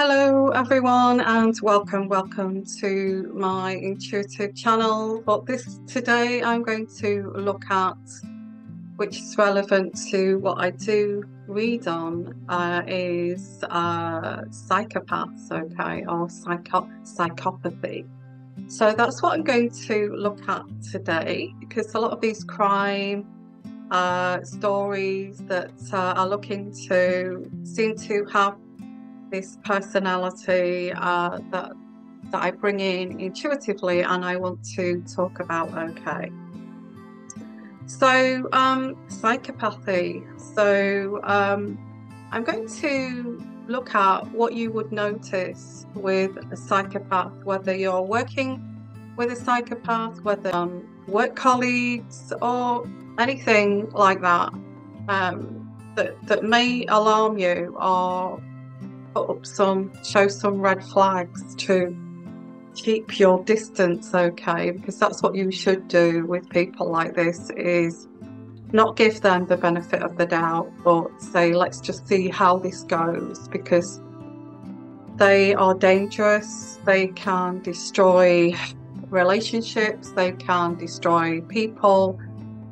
Hello, everyone, and welcome, welcome to my intuitive channel. But this today, I'm going to look at which is relevant to what I do read on uh, is uh, psychopaths, okay, or psycho- psychopathy. So that's what I'm going to look at today because a lot of these crime uh, stories that uh, are looking to seem to have this personality uh, that that I bring in intuitively, and I want to talk about. Okay, so um, psychopathy. So um, I'm going to look at what you would notice with a psychopath, whether you're working with a psychopath, whether um, work colleagues, or anything like that. Um, that, that may alarm you or put up some, show some red flags to keep your distance okay? Because that's what you should do with people like this is not give them the benefit of the doubt but say let's just see how this goes because they are dangerous. They can destroy relationships. They can destroy people.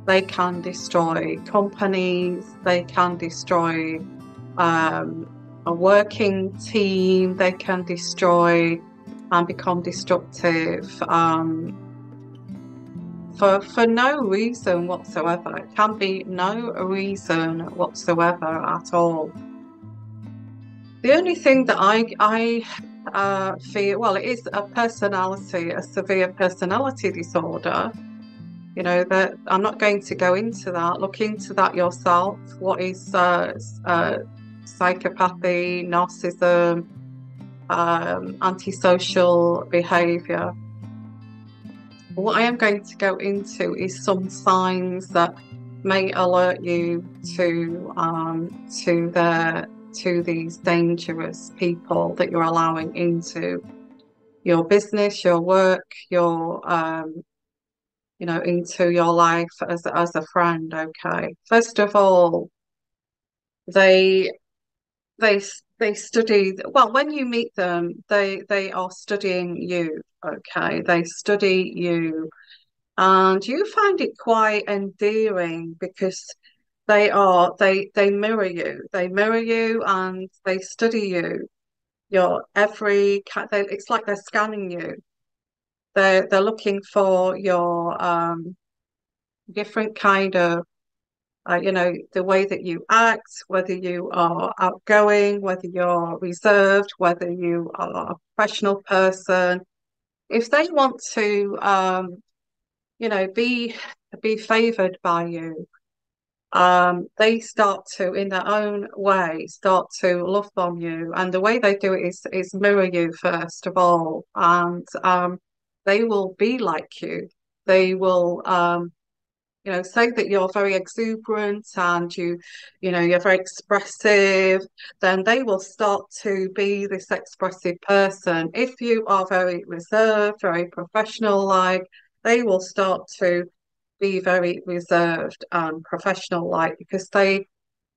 They can destroy companies. They can destroy um, a working team, they can destroy and become destructive um, for for no reason whatsoever. It can be no reason whatsoever at all. The only thing that I I uh, feel well, it is a personality, a severe personality disorder. You know that I'm not going to go into that. Look into that yourself. What is uh, uh, psychopathy, narcissism, um, antisocial behavior. What I am going to go into is some signs that may alert you to um, to the to these dangerous people that you're allowing into your business, your work, your um, you know, into your life as as a friend. Okay, first of all, they they they study well when you meet them they they are studying you okay? They study you. And you find it quite endearing because they are they they mirror you. They mirror you and they study you. Your every they, it's like they're scanning you. They're they're looking for your um different kind of uh, you know, the way that you act, whether you are outgoing, whether you're reserved, whether you are a professional person. If they want to, um, you know, be be favoured by you, um, they start to, in their own way, start to love on you. And the way they do it is is mirror you first of all, and um, they will be like you. They will um, you know say that you're very exuberant and you you know you're very expressive then they will start to be this expressive person. If you are very reserved very professional like they will start to be very reserved and professional like because they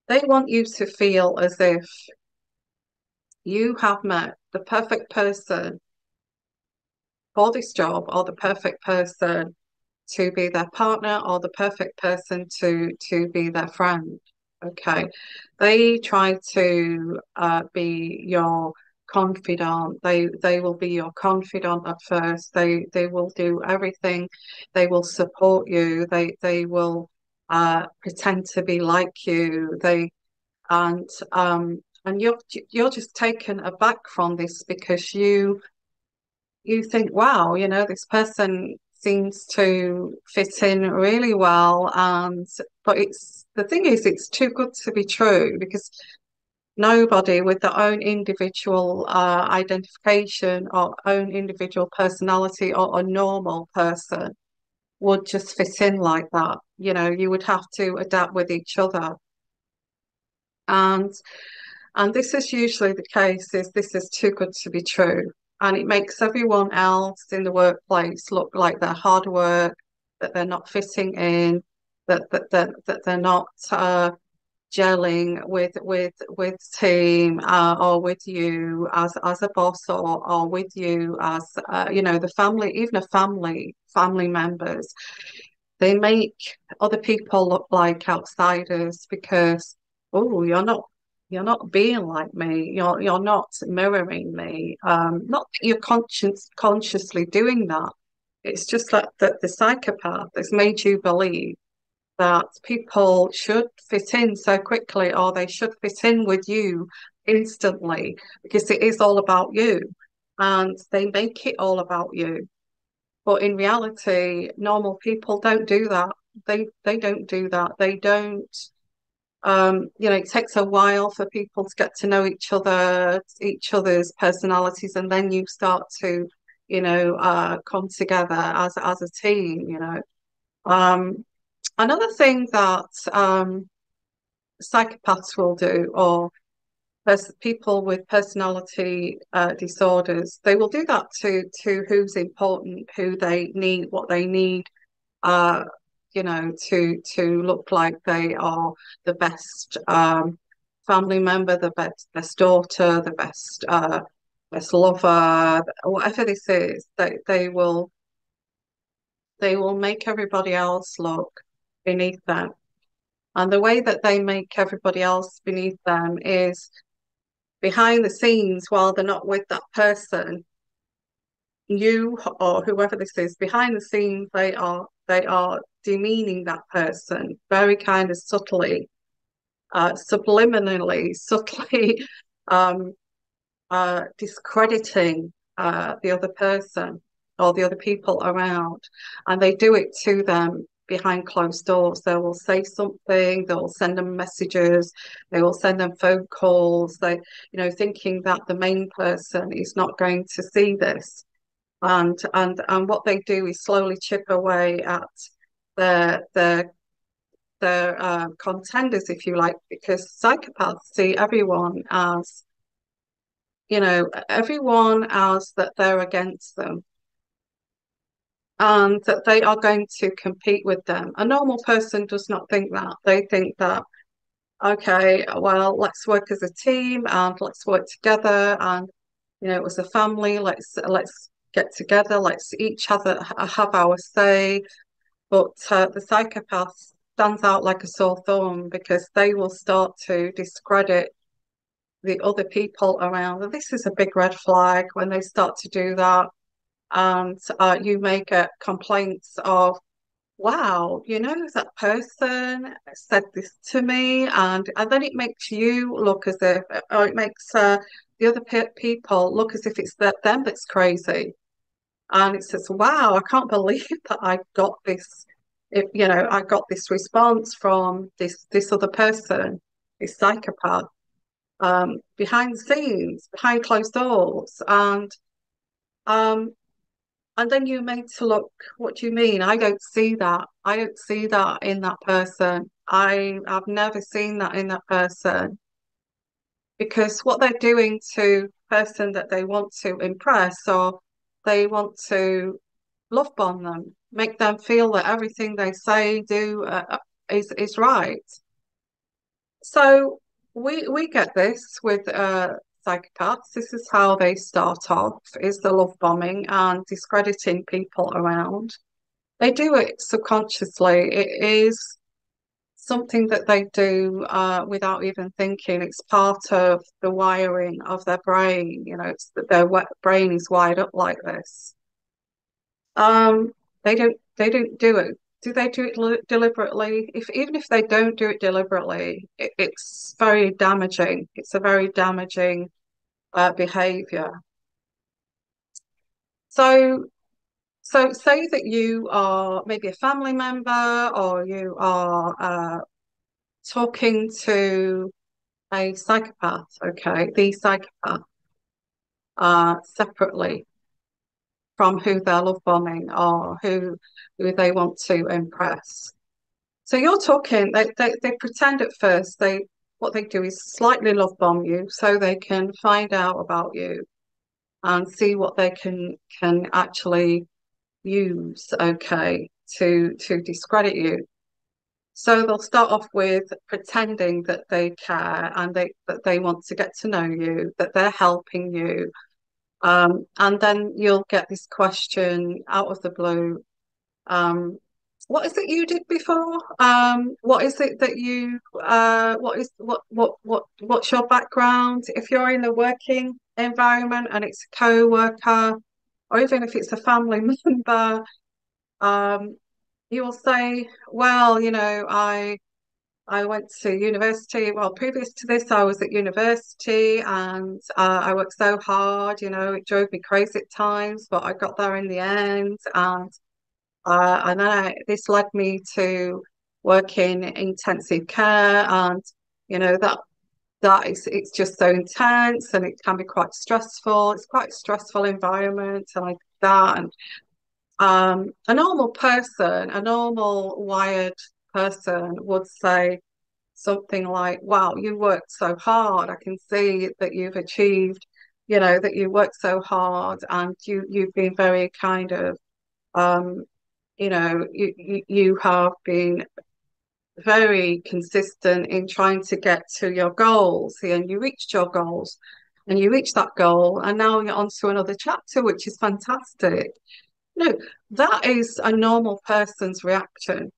they want you to feel as if you have met the perfect person for this job or the perfect person to be their partner or the perfect person to to be their friend. Okay. They try to uh, be your confidant. They they will be your confidant at first. They they will do everything. They will support you. They they will uh, pretend to be like you. They and um and you're you're just taken aback from this because you you think wow you know this person seems to fit in really well. And but it's the thing is, it's too good to be true because nobody with their own individual uh, identification or own individual personality or a normal person would just fit in like that. You know, you would have to adapt with each other. And and this is usually the case is this is too good to be true and it makes everyone else in the workplace look like they're hard work, that they're not fitting in, that that that, that they're not uh, gelling with with with team uh, or with you as as a boss or or with you as uh, you know the family even a family family members. They make other people look like outsiders because oh you're not you're not being like me you're you're not mirroring me um not that you're conscious consciously doing that it's just that, that the psychopath has made you believe that people should fit in so quickly or they should fit in with you instantly because it is all about you and they make it all about you. But in reality, normal people don't do that. They they don't do that. They don't um, you know, it takes a while for people to get to know each other, each other's personalities, and then you start to, you know, uh, come together as as a team, you know. Um, Another thing that um, psychopaths will do, or people with personality uh, disorders, they will do that to to who's important, who they need, what they need, uh, you know, to to look like they are the best um, family member, the best best daughter, the best uh, best lover, whatever this is. They they will they will make everybody else look beneath them. And the way that they make everybody else beneath them is behind the scenes while they're not with that person. You or whoever this is, behind the scenes, they are they are demeaning that person very kind of subtly, uh, subliminally, subtly um, uh, discrediting uh, the other person or the other people around, and they do it to them behind closed doors. They will say something, they'll send them messages, they will send them phone calls, they, you know, thinking that the main person is not going to see this. And and and what they do is slowly chip away at their their their uh, contenders, if you like, because psychopaths see everyone as, you know, everyone as that they're against them and that they are going to compete with them. A normal person does not think that. They think that, okay, well, let's work as a team and let's work together and you know, it was a family, let's let's get together, let's each other have our say. But uh, the psychopath stands out like a sore thumb because they will start to discredit the other people around. This is a big red flag when they start to do that and uh, you may get complaints of wow you know that person said this to me and and then it makes you look as if or it makes uh, the other pe- people look as if it's that them that's crazy and it says wow i can't believe that i got this if you know i got this response from this this other person this psychopath um, behind scenes behind closed doors. And um, and then you're made to look what do you mean? I don't see that. I don't see that in that person. I i've never seen that in that person. Because what they're doing to person that they want to impress or they want to love bomb them make them feel that everything they say do uh, uh is is right so we we get this with uh psychopaths. This is how they start off, is the love bombing and discrediting people around. They do it subconsciously. It is something that they do uh, without even thinking. It's part of the wiring of their brain. You know, it's that their brain is wired up like this. Um, they don't. They don't do it. Do they do it deliberately? If even if they don't do it deliberately, it, it's very damaging. It's a very damaging uh, behavior. So, so say that you are maybe a family member or you are uh, talking to a psychopath, okay, the psychopath, uh, separately from who they're love bombing or who who they want to impress. So you're talking, they, they, they pretend at first they what they do is slightly love bomb you so they can find out about you and see what they can can actually use okay to to discredit you So they'll start off with pretending that they care and they that they want to get to know you, that they're helping you. Um, and then you'll get this question out of the blue. Um, what is it you did before? Um, what is it that you uh, what is what what what what's your background? If you're in a working environment and it's a co-worker, or even if it's a family member, um, you will say, well, you know, I I went to university. Well, previous to this, I was at university and uh, I worked so hard, you know, it drove me crazy at times, but I got there in the end. And uh, and then I, this led me to work in intensive care. And, you know, that that is it's just so intense and it can be quite stressful. It's quite a stressful environment and like that. And um, a normal person, a normal wired person would say something like, Wow, you worked so hard. I can see that you've achieved, you know, that you worked so hard and you you've been very kind of um, you know, you, you have been very consistent in trying to get to your goals. And you reached your goals and you reached that goal and now you're on to another chapter which is fantastic. No that is a normal person's reaction.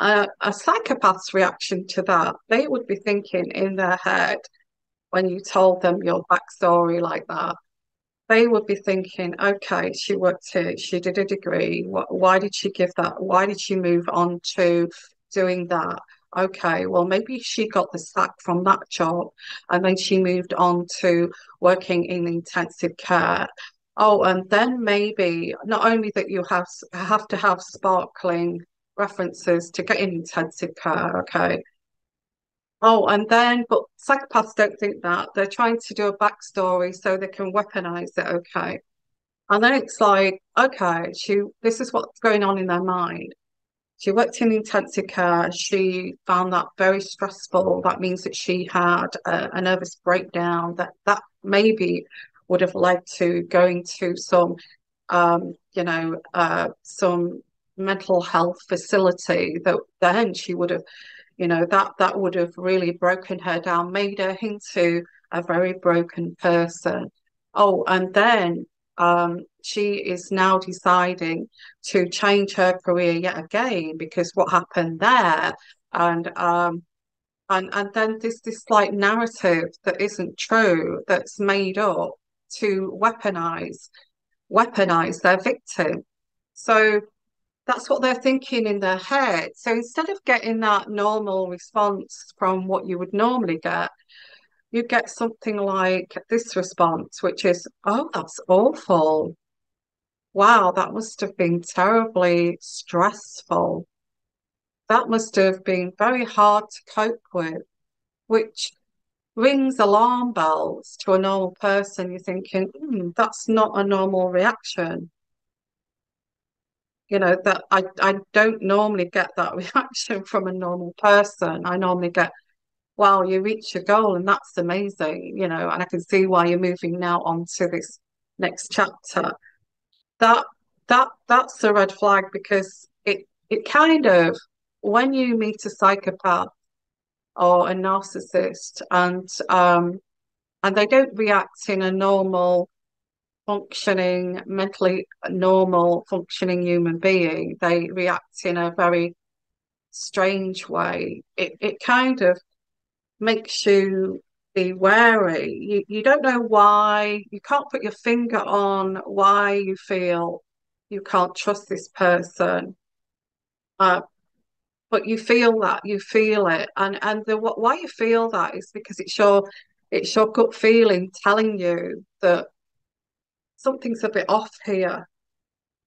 A psychopath's reaction to that. They would be thinking in their head when you told them your backstory like that they would be thinking, okay, she worked here, she did a degree. Why did she give that? Why did she move on to doing that? Okay, well, maybe she got the sack from that job and then she moved on to working in intensive care. Oh, and then maybe not only that you have have to have sparkling references to get in intensive care, okay, Oh, and then, but psychopaths don't think that. They're trying to do a backstory so they can weaponize it, okay. And then it's like, okay, she this is what's going on in their mind. She worked in intensive care. She found that very stressful. That means that she had a, a nervous breakdown. That that maybe would have led to going to some, um, you know, uh, some mental health facility. That then she would have you know that that would have really broken her down made her into a very broken person. Oh and then um, she is now deciding to change her career yet again because what happened there and um, and and then there's this like narrative that isn't true that's made up to weaponize weaponize their victim. So that's what they're thinking in their head. So instead of getting that normal response from what you would normally get, you get something like this response, which is, oh, that's awful. Wow, that must have been terribly stressful. That must have been very hard to cope with, which rings alarm bells to a normal person. You're thinking, mm, that's not a normal reaction you know that I, I don't normally get that reaction from a normal person. I normally get wow you reach your goal and that's amazing you know and i can see why you're moving now on to this next chapter. That that that's a red flag because it it kind of when you meet a psychopath or a narcissist and um and they don't react in a normal functioning, mentally normal, functioning human being, they react in a very strange way. It it kind of makes you be wary. You you don't know why. You can't put your finger on why you feel you can't trust this person. Uh, but you feel that you feel it, and and the why you feel that is because it's your it's your gut feeling telling you that something's a bit off here.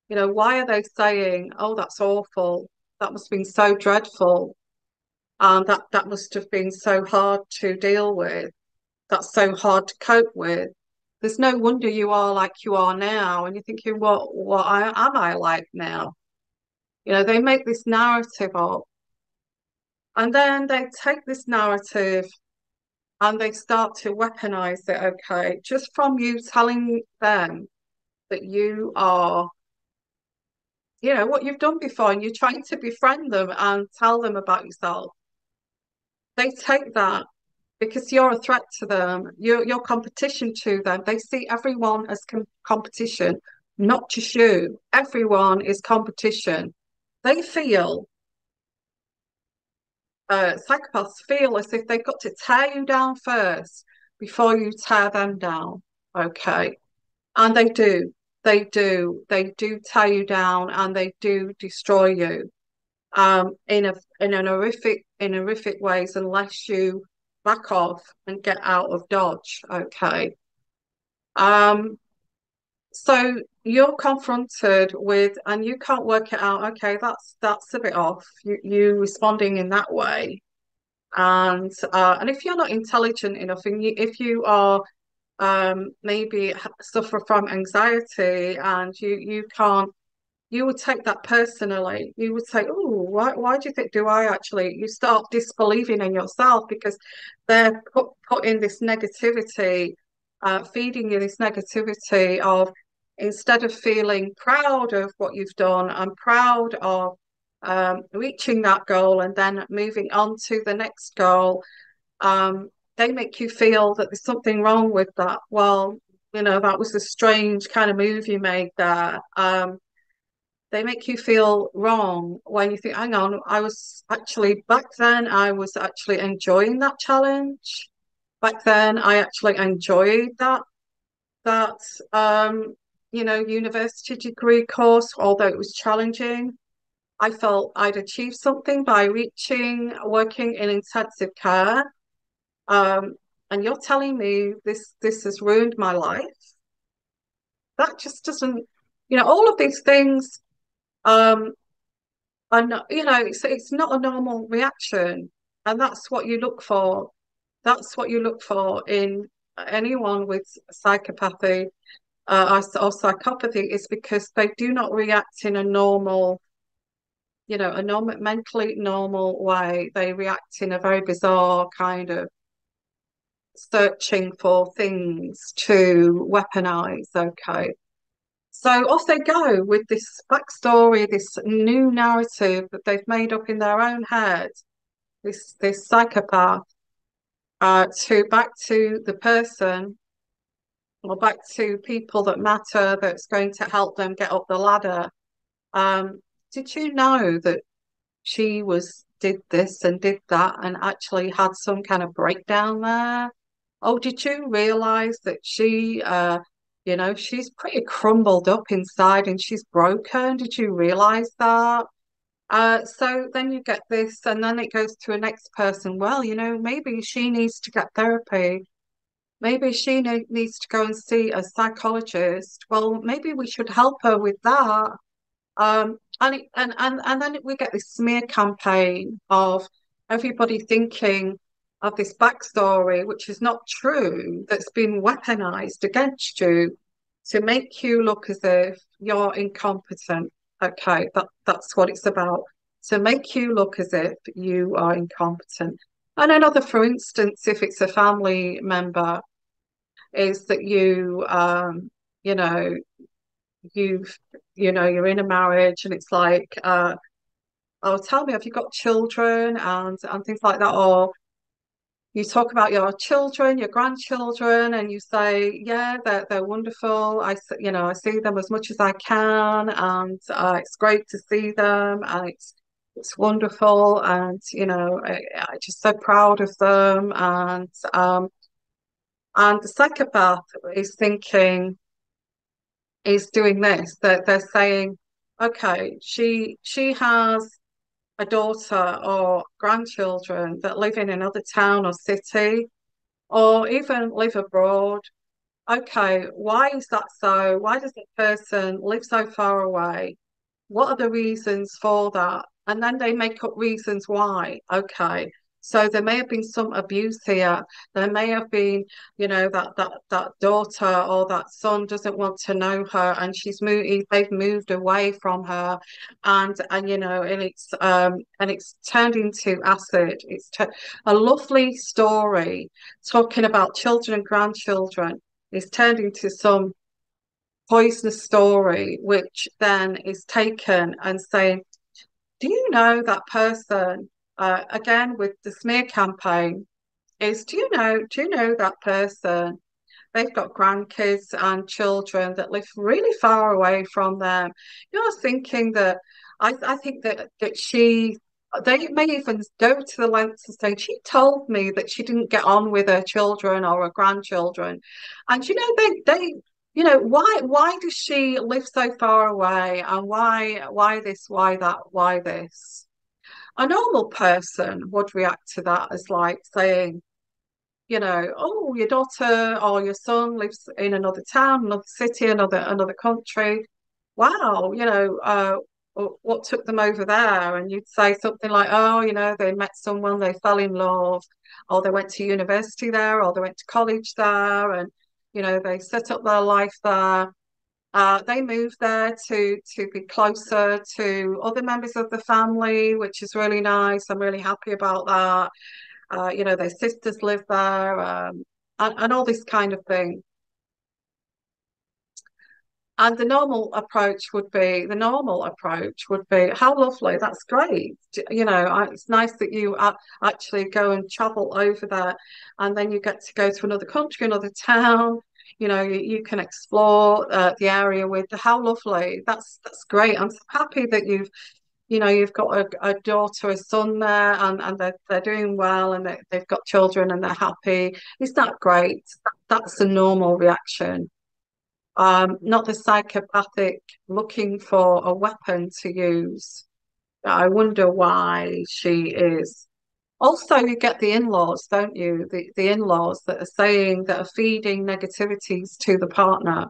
You know, why are they saying, oh, that's awful? That must have been so dreadful. And that, that must have been so hard to deal with. That's so hard to cope with. There's no wonder you are like you are now. And you're thinking, what, what am I like now? You know, they make this narrative up. And then they take this narrative and they start to weaponize it, okay, just from you telling them that you are you know, what you've done before and you're trying to befriend them and tell them about yourself. They take that because you're a threat to them, you're, you're competition to them. They see everyone as com competition, not just you. Everyone is competition. They feel, uh, psychopaths feel as if they've got to tear you down first before you tear them down. Okay. And they do. They do. They do tear you down and they do destroy you um, in a in an horrific in horrific ways unless you back off and get out of dodge. Okay. Um, so you're confronted with and you can't work it out. Okay, that's that's a bit off. You you responding in that way. And uh, and if you're not intelligent enough, and you, if you are um, maybe suffer from anxiety and you you can't you would take that personally you would say oh why, why do you think do i actually you start disbelieving in yourself because they're put, putting this negativity uh, feeding you this negativity of instead of feeling proud of what you've done and proud of um, reaching that goal and then moving on to the next goal um, they make you feel that there's something wrong with that. Well, you know, that was a strange kind of move you made there. Um, they make you feel wrong when you think, hang on, I was actually back then, I was actually enjoying that challenge. Back then, I actually enjoyed that that um, you know university degree course, although it was challenging. I felt I'd achieved something by reaching working in intensive care um, and you're telling me this this has ruined my life. That just doesn't, you know, all of these things um are not, you know, it's it's not a normal reaction. And that's what you look for. That's what you look for in anyone with psychopathy uh, or psychopathy is because they do not react in a normal, you know, a normal, mentally normal way. They react in a very bizarre kind of searching for things to weaponize. Okay. So off they go with this backstory, this new narrative that they've made up in their own head, this this psychopath, uh, to back to the person or back to people that matter that's going to help them get up the ladder. Um, did you know that she was did this and did that and actually had some kind of breakdown there? oh, did you realize that she, uh, you know, she's pretty crumbled up inside and she's broken? Did you realize that? Uh, so then you get this, and then it goes to a next person. Well, you know, maybe she needs to get therapy. Maybe she needs to go and see a psychologist. Well, maybe we should help her with that. Um, and, it, and and and then we get this smear campaign of everybody thinking of this backstory, which is not true, that's been weaponized against you to make you look as if you're incompetent. Okay, that, that's what it's about. To make you look as if you are incompetent. And another, for instance, if it's a family member, is that you, um, you know, you've, you know, you're in a marriage and it's like, uh, oh, tell me, have you got children? And and things like that, or you talk about your children, your grandchildren, and you say, yeah, they're, they're wonderful. I, you know, I see them as much as I can, and uh, it's great to see them, and it's it's wonderful, and you know, I, am just so proud of them, and um, and the psychopath is thinking, is doing this. That they're, saying, okay, she she has a daughter or grandchildren that live in another town or city or even live abroad, okay, why is that so? Why does that person live so far away? What are the reasons for that? And then they make up reasons why. Okay, so there may have been some abuse here. There may have been, you know, that that that daughter or that son doesn't want to know her, and she's moved. They've moved away from her, and and you know, and it's um and it's turned into acid. It's a lovely story talking about children and grandchildren. It's turned into some poisonous story, which then is taken and saying, do you know that person? Uh, again, with the smear campaign, is do you know do you know that person? They've got grandkids and children that live really far away from them. You're thinking that I, I think that that she they may even go to the lengths of saying she told me that she didn't get on with her children or her grandchildren and you know they they you know why why does she live so far away and why why this why that why this a normal person would react to that as like saying you know oh your daughter or your son lives in another town another city another another country. Wow you know uh, what took them over there? And you'd say something like oh you know they met someone they fell in love or they went to university there or they went to college there and you know they set up their life there uh, they moved there to to be closer to other members of the family which is really nice i'm really happy about that uh, you know their sisters live there um, and, and all this kind of thing and the normal approach would be the normal approach would be how lovely, that's great. You know, it's nice that you actually go and travel over there and then you get to go to another country, another town. You know, you, you can explore uh, the area with how lovely. That's that's great. I'm so happy that you've you know you've got a, a, daughter a son there and, and they're, they're doing well and they, they've got children and they're happy is that great that's a normal reaction um, not the psychopathic looking for a weapon to use. I wonder why she is. Also, you get the in-laws, don't you? The the in-laws that are saying that are feeding negativities to the partner.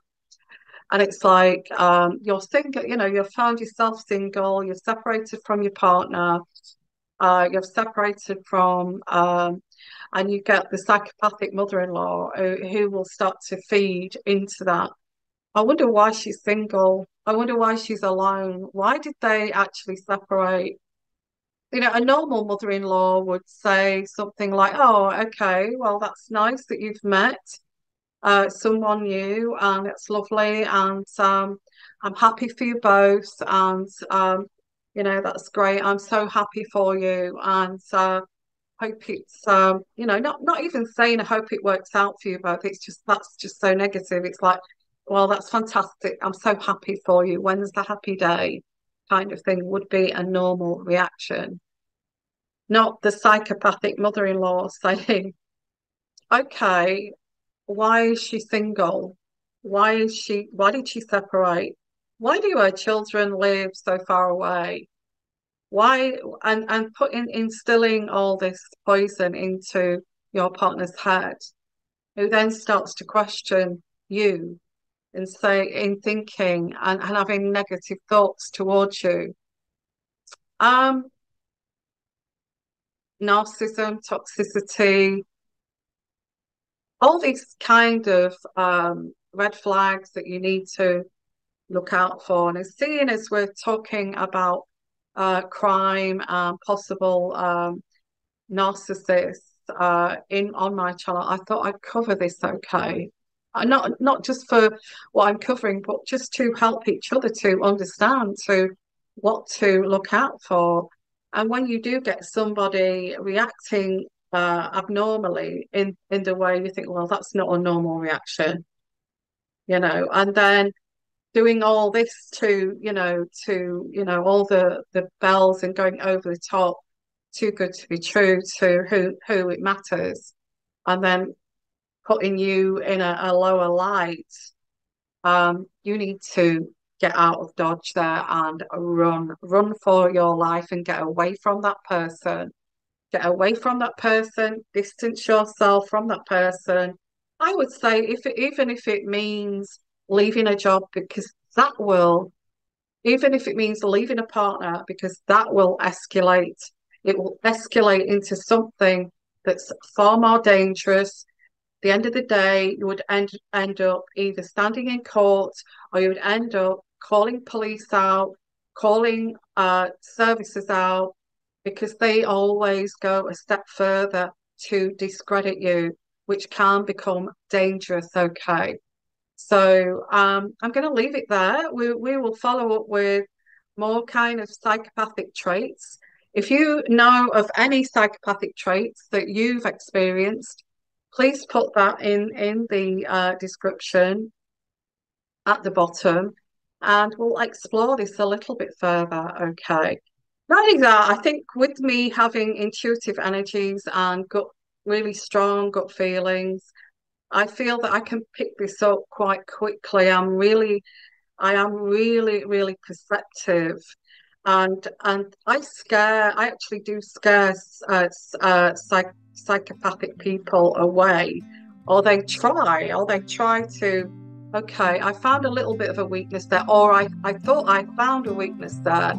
And it's like um, you're single, you know, you've found yourself single, you're separated from your partner, uh, you're separated from, um, and you get the psychopathic mother-in-law who, who will start to feed into that I wonder why she's single. I wonder why she's alone. Why did they actually separate? You know, a normal mother-in-law would say something like, "Oh, okay, well, that's nice that you've met uh, someone new, and it's lovely, and um, I'm happy for you both, and um, you know, that's great. I'm so happy for you, and uh, hope it's um, you know, not not even saying I hope it works out for you both. It's just that's just so negative. It's like well, that's fantastic. I'm so happy for you. When's the happy day? Kind of thing would be a normal reaction. Not the psychopathic mother in law saying, okay, why is she single? Why is she, why did she separate? Why do her children live so far away? Why, and, and putting, instilling all this poison into your partner's head, who then starts to question you in so, in thinking and, and having negative thoughts towards you. Um, narcissism, toxicity, all these kind of um, red flags that you need to look out for. And as seeing as we're talking about uh, crime and possible um, narcissists uh, in on my channel, I thought I'd cover this okay. Uh, not not just for what I'm covering, but just to help each other to understand to what to look out for. And when you do get somebody reacting uh, abnormally in in the way you think, well, that's not a normal reaction, you know, and then doing all this to you know to you know all the the bells and going over the top too good to be true to who who it matters and then putting you in a, a lower light, um, you need to get out of dodge there and run, run for your life and get away from that person. Get away from that person, distance yourself from that person. I would say if even if it means leaving a job because that will even if it means leaving a partner because that will escalate it will escalate into something that's far more dangerous the end of the day, you would end end up either standing in court or you would end up calling police out, calling uh, services out, because they always go a step further to discredit you, which can become dangerous. Okay. So um, I'm going to leave it there. We, we will follow up with more kind of psychopathic traits. If you know of any psychopathic traits that you've experienced, please put that in, in the uh, description at the bottom and we'll explore this a little bit further. Okay. Not that, I think with me having intuitive energies and gut, really strong gut feelings, I feel that I can pick this up quite quickly. I'm really, I am really, really perceptive, and and I scare. I actually do scare uh, uh, psych, psychopathic people away, or they try, or they try to. Okay, I found a little bit of a weakness there, or I, I thought I found a weakness there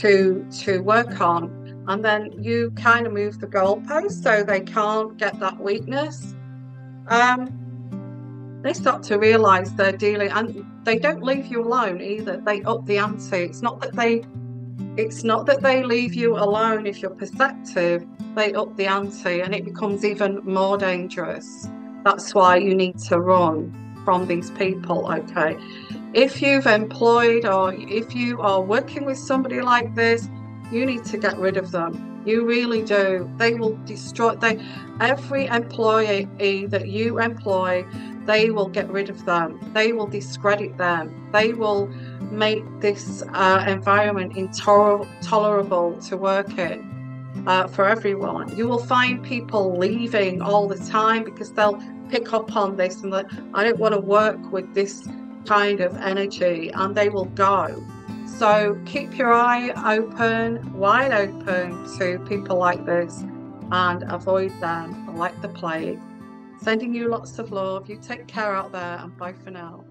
to to work on, and then you kind of move the goalpost so they can't get that weakness um, they start to realize they're dealing and they don't leave you alone either they up the ante it's not that they it's not that they leave you alone if you're perceptive they up the ante and it becomes even more dangerous that's why you need to run from these people okay if you've employed or if you are working with somebody like this you need to get rid of them you really do. They will destroy. They every employee that you employ, they will get rid of them. They will discredit them. They will make this uh, environment intolerable to work in. Uh, for everyone, you will find people leaving all the time because they'll pick up on this and that I don't want to work with this kind of energy, and they will go so keep your eye open, wide open to people like this and avoid them like the plague. Sending you lots of love. You take care out there and bye for now.